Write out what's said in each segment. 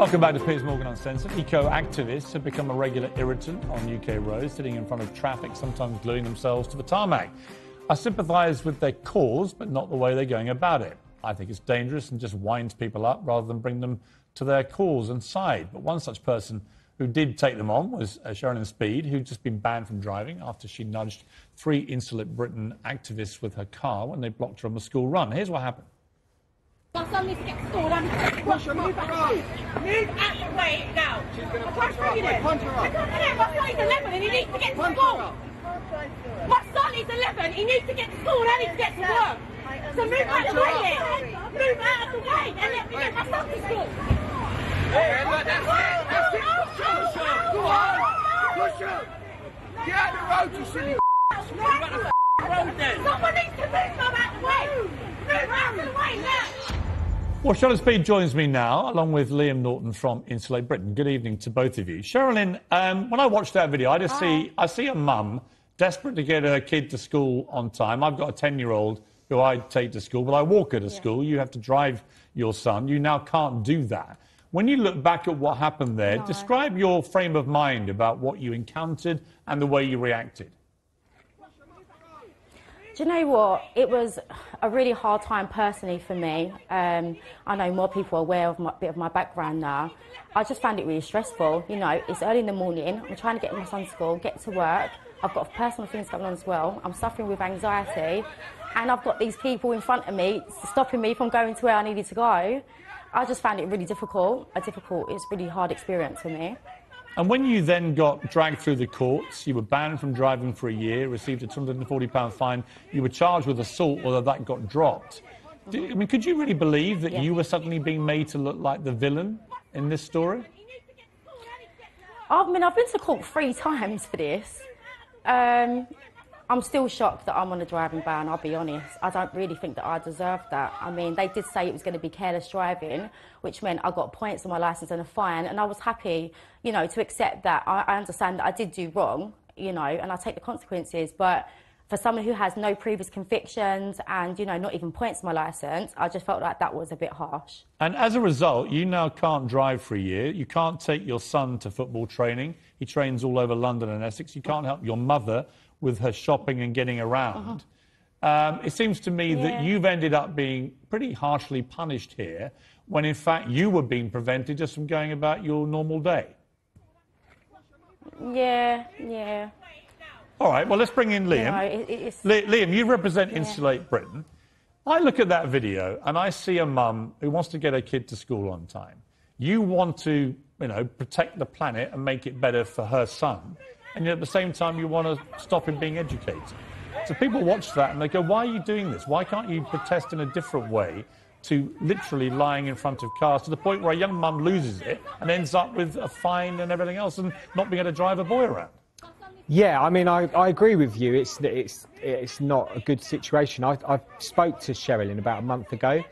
Welcome back to Piers Morgan Uncensored. Eco activists have become a regular irritant on UK roads, sitting in front of traffic, sometimes gluing themselves to the tarmac. I sympathise with their cause, but not the way they're going about it. I think it's dangerous and just winds people up rather than bring them to their cause and side. But one such person who did take them on was uh, Sherrilyn Speid, who'd just been banned from driving after she nudged three Insulate Britain activists with her car when they blocked her on the school run. Here's what happened. My son needs to get to school. I'm push the. Move out the way now. She's going to punch her up. Punch her up. I can't get My son is 11 and he needs to get to school. My son is 11. He needs to get to school and need to get to work. So move out of the way then. Move out of the way and let me get my son to school. Hey, look, that's. That's it. Push her. Go on. Push her. Get out the road, you silly Someone needs to move them out the way. Move out of the way now. Well, Sherrilyn Speid joins me now, along with Liam Norton from Insulate Britain. Good evening to both of you. Sherrilyn, um, when I watched that video, I just see I see a mum desperate to get her kid to school on time. I've got a ten-year-old who I take to school, but I walk her to yeah. school. You have to drive your son. You now can't do that. When you look back at what happened there, no. describe your frame of mind about what you encountered and the way you reacted. Do you know what? It was a really hard time personally for me. Um, I know more people are aware of a bit of my background now. I just found it really stressful. You know, it's early in the morning. I'm trying to get my son to school, get to work. I've got personal things going on as well. I'm suffering with anxiety, and I've got these people in front of me stopping me from going to where I needed to go. I just found it really difficult. A difficult, it's really hard experience for me. And when you then got dragged through the courts, you were banned from driving for a year, received a £240 fine, you were charged with assault, although that got dropped. I mean, could you really believe that yeah. you were suddenly being made to look like the villain in this story? I mean, I've been to court three times for this. Um, I'm still shocked that I'm on a driving ban, I'll be honest. I don't really think that I deserve that. I mean, they did say it was going to be careless driving, which meant I got points on my licence and a fine, and I was happy, you know, to accept that. I, I understand that I did do wrong, you know, and I take the consequences, but for someone who has no previous convictions and, you know, not even points on my licence, I just felt like that was a bit harsh. And as a result, you now can't drive for a year. You can't take your son to football training. He trains all over London and Essex. You can't help your mother with her shopping and getting around. Uh-huh. Um, it seems to me yeah. that you've ended up being pretty harshly punished here when, in fact, you were being prevented just from going about your normal day. Yeah, yeah. All right, well, let's bring in Liam. You know, Liam, you represent yeah. Insulate Britain. I look at that video and I see a mum who wants to get her kid to school on time. You want to, you know, protect the planet and make it better for her son and yet at the same time you want to stop him being educated. So people watch that and they go, why are you doing this? Why can't you protest in a different way to literally lying in front of cars to the point where a young mum loses it and ends up with a fine and everything else and not being able to drive a boy around? Yeah, I mean, I, I agree with you. It's, it's, it's not a good situation. I, I spoke to Sherrilyn about a month ago.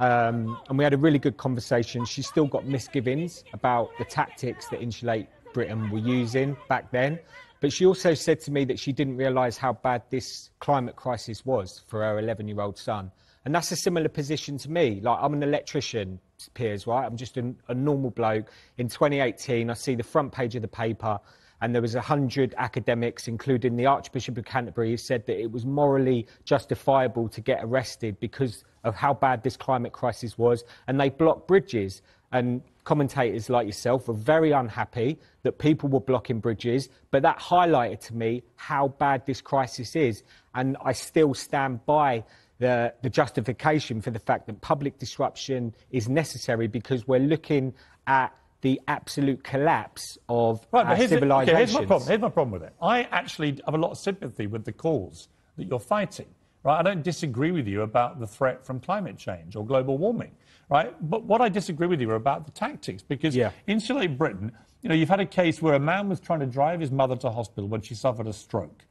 Um, and we had a really good conversation. She's still got misgivings about the tactics that Insulate Britain were using back then. But she also said to me that she didn't realise how bad this climate crisis was for her 11 year old son. And that's a similar position to me. Like, I'm an electrician, Piers, right? I'm just a, a normal bloke. In 2018, I see the front page of the paper, and there was 100 academics, including the Archbishop of Canterbury, who said that it was morally justifiable to get arrested because of how bad this climate crisis was. And they blocked bridges. And commentators like yourself were very unhappy that people were blocking bridges, but that highlighted to me how bad this crisis is. And I still stand by the, the justification for the fact that public disruption is necessary because we're looking at the absolute collapse of right, our civilization. Okay, here's my problem. Here's my problem with it. I actually have a lot of sympathy with the cause that you're fighting. Right? I don't disagree with you about the threat from climate change or global warming right? But what I disagree with you are about the tactics, because yeah. Insulate Britain, you know, you've had a case where a man was trying to drive his mother to hospital when she suffered a stroke,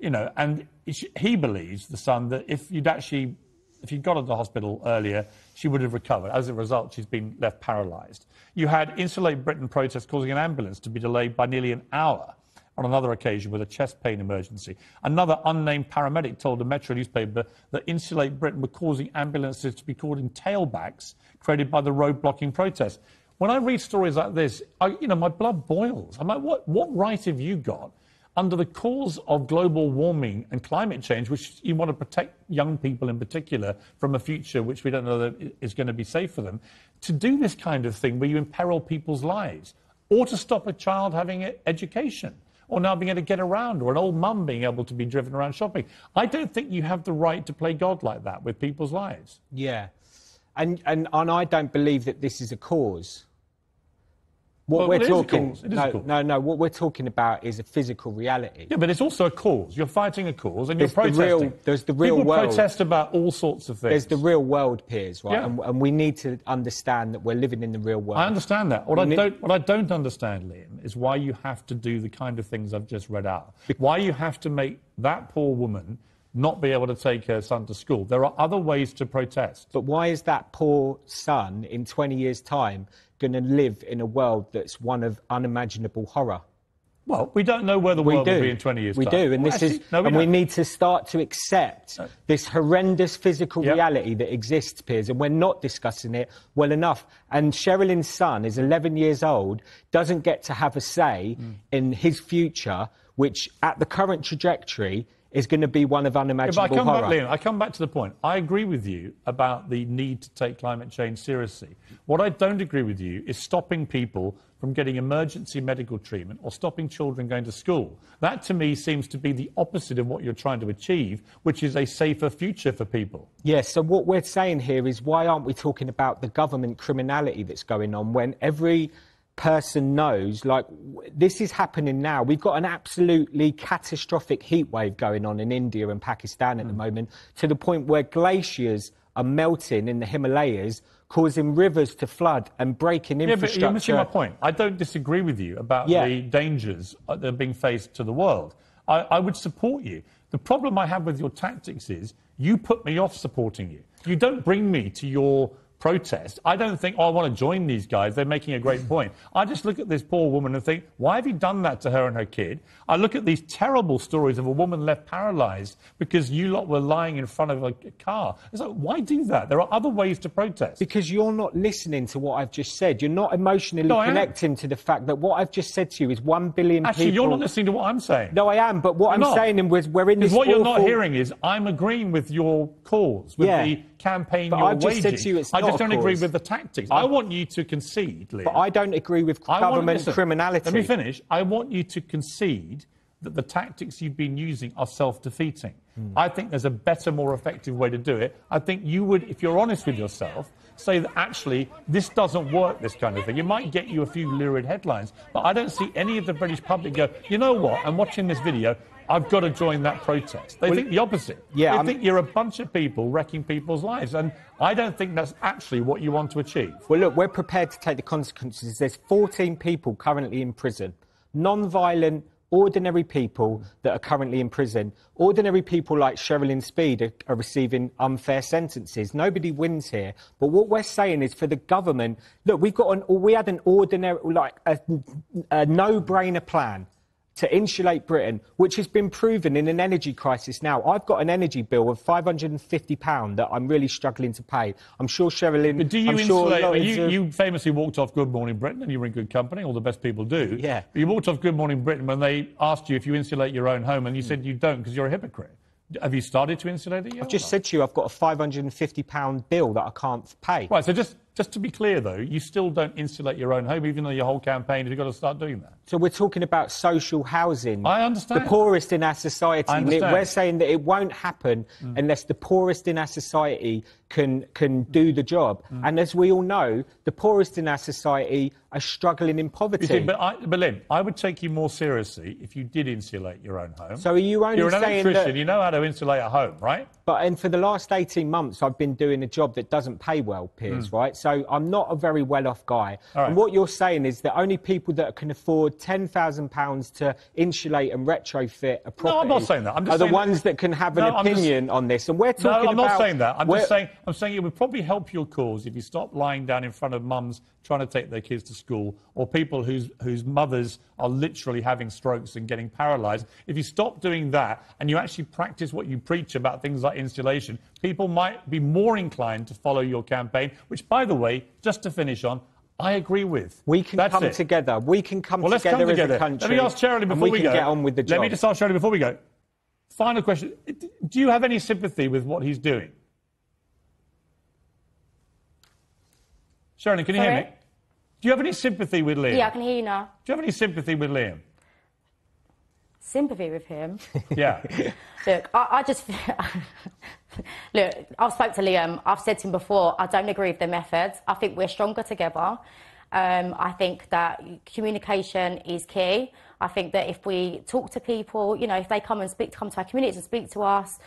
you know, and he believes, the son, that if you'd actually, if you'd got her to the hospital earlier, she would have recovered. As a result, she's been left paralysed. You had Insulate Britain protests causing an ambulance to be delayed by nearly an hour on another occasion with a chest pain emergency. Another unnamed paramedic told a Metro newspaper that Insulate Britain were causing ambulances to be called in tailbacks created by the road blocking protests. when I read stories like this, I, you know, my blood boils. I'm like, what, what right have you got under the cause of global warming and climate change, which you want to protect young people in particular from a future which we don't know that is going to be safe for them, to do this kind of thing where you imperil people's lives, or to stop a child having education? Or now being able to get around, or an old mum being able to be driven around shopping. I don't think you have the right to play God like that with people's lives. Yeah. And, and, and I don't believe that this is a cause. What Well, we're talking. It is a no, no, no. What we're talking about is a physical reality. Yeah, but it's also a cause. You're fighting a cause and There's you're the protesting. real- there's the real People world. protest about all sorts of things. There's the real world, Piers, right? Yeah. And, and we need to understand that we're living in the real world. I understand that. What I, We don't, what I don't understand, Liam, is why you have to do the kind of things I've just read out. Why you have to make that poor woman not be able to take her son to school. There are other ways to protest. But why is that poor son in 20 years' time going to live in a world that's one of unimaginable horror? Well, we don't know where the We world do. will be in 20 years' we time. do, and Well, this actually, is, no, we and we don't. need to start to accept this horrendous physical Yep. reality that exists, Piers, and we're not discussing it well enough. And Sherrilyn's son is 11 years old, doesn't get to have a say Mm. in his future, which at the current trajectory is going to be one of Yeah, but I unimaginable come horror. back, Liam, I come back to the point. I agree with you about the need to take climate change seriously. What I don't agree with you is stopping people from getting emergency medical treatment or stopping children going to school. That, to me, seems to be the opposite of what you're trying to achieve, which is a safer future for people. Yes, so what we're saying here is why aren't we talking about the government criminality that's going on when every person knows, like, this is happening now. We've got an absolutely catastrophic heat wave going on in India and Pakistan at Hmm. the moment to the point where glaciers are melting in the Himalayas, causing rivers to flood and breaking infrastructure. Yeah, but you're missing my point. I don't disagree with you about Yeah. the dangers uh, that are being faced to the world. I, I would support you. The problem I have with your tactics is you put me off supporting you. You don't bring me to your protest. I don't think, oh, I want to join these guys. They're making a great point. I just look at this poor woman and think, why have you done that to her and her kid? I look at these terrible stories of a woman left paralyzed because you lot were lying in front of a car. It's like, why do that? There are other ways to protest. Because you're not listening to what I've just said. You're not emotionally No, connecting to the fact that what I've just said to you is one billion Actually, people. you're not listening to what I'm saying. No, I am. But what I'm not. saying is we're in this. What you're not hearing is I'm agreeing with your cause, with Yeah. the campaign But you're I've just said to you I just don't agree with the tactics. I, want you to concede, Liam. But I don't agree with government listen, criminality. Let me finish. I want you to concede that the tactics you've been using are self-defeating. Hmm. I think there's a better, more effective way to do it. I think you would, if you're honest with yourself, say that actually this doesn't work, this kind of thing. It might get you a few lurid headlines, but I don't see any of the British public go, you know what, I'm watching this video, I've got to join that protest. They think the opposite. yeah, they I'm- think you're a bunch of people wrecking people's lives, and I don't think that's actually what you want to achieve. Well, look, we're prepared to take the consequences. There's 14 people currently in prison, non-violent, ordinary people that are currently in prison. Ordinary people like Sherrilyn Speid are, are receiving unfair sentences. Nobody wins here. But what we're saying is for the government, look, we've got an, we had an ordinary, like a, a no-brainer plan. To insulate Britain, which has been proven in an energy crisis now. I've got an energy bill of £550 that I'm really struggling to pay. I'm sure Sherrilyn. But do you I'm sure insulate? I loads you, of- you famously walked off Good Morning Britain, and you were in good company. All the best people do. Yeah. But you walked off Good Morning Britain when they asked you if you insulate your own home, and you hmm. said you don't because you're a hypocrite. Have you started to insulate it yet? I've just said to you, I've got a £550 bill that I can't pay. Right. So just just to be clear, though, you still don't insulate your own home, even though your whole campaign is you've got to start doing that. So we're talking about social housing. I understand. The poorest in our society. I understand. Mm. We're saying that it won't happen unless the poorest in our society can can do the job. Mm. And as we all know, the poorest in our society are struggling in poverty. See, but, I, but Lynn, I would take you more seriously if you did insulate your own home. So are you only You're an saying electrician. that- You know how to insulate a home, right? But and for the last 18 months, I've been doing a job that doesn't pay well, Piers, hmm. right? So I'm not a very well off guy. Right. And what you're saying is that only people that can afford £10,000 to insulate and retrofit a property I'm not saying that. I'm just are the that- ones that can have an No, I'm just- opinion on this. And we're No, talking I'm about. not saying that. I'm we're- just saying I'm saying it would probably help your cause if you stop lying down in front of mums trying to take their kids to school, or people whose whose mothers are literally having strokes and getting paralysed. If you stop doing that and you actually practice what you preach about things like insulation, people might be more inclined to follow your campaign. Which, by the way, just to finish on. I agree with. We can That's come it. together. We can come Well, together come together. as a country. Let me ask Sherrilyn before we, we, go. get on with the job. Let me just ask Shirley before we go. Final question: Do you have any sympathy with what he's doing? Shirley, can you hear me? Do you have any sympathy with Liam? Yeah, I can hear you now. Do you have any sympathy with Liam? Sympathy with him. Yeah. Look, I, I just look. I've spoke to Liam. I've said to him before. I don't agree with the methods. I think we're stronger together. Um, I think that communication is key. I think that if we talk to people, you know, if they come and speak, to come to our communities and speak to us,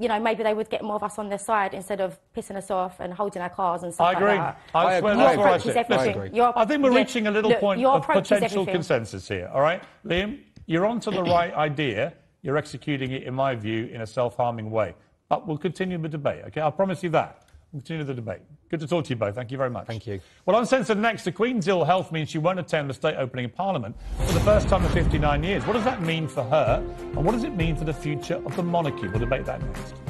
you know, maybe they would get more of us on their side instead of pissing us off and holding our cars and stuff I agree. like that. I, I swear agree. that's Your what I approach is said. everything. agree. I think we're yeah, reaching a little look, point of potential consensus here. All right, Liam, you're onto the right idea. You're executing it, in my view, in a self-harming way. But we'll continue the debate. Okay, I promise you that. We'll continue the debate. Good to talk to you both. Thank you very much. Thank you. Well, uncensored next, the Queen's ill health means she won't attend the state opening of Parliament for the first time in 59 years. What does that mean for her? And what does it mean for the future of the monarchy? We'll debate that next.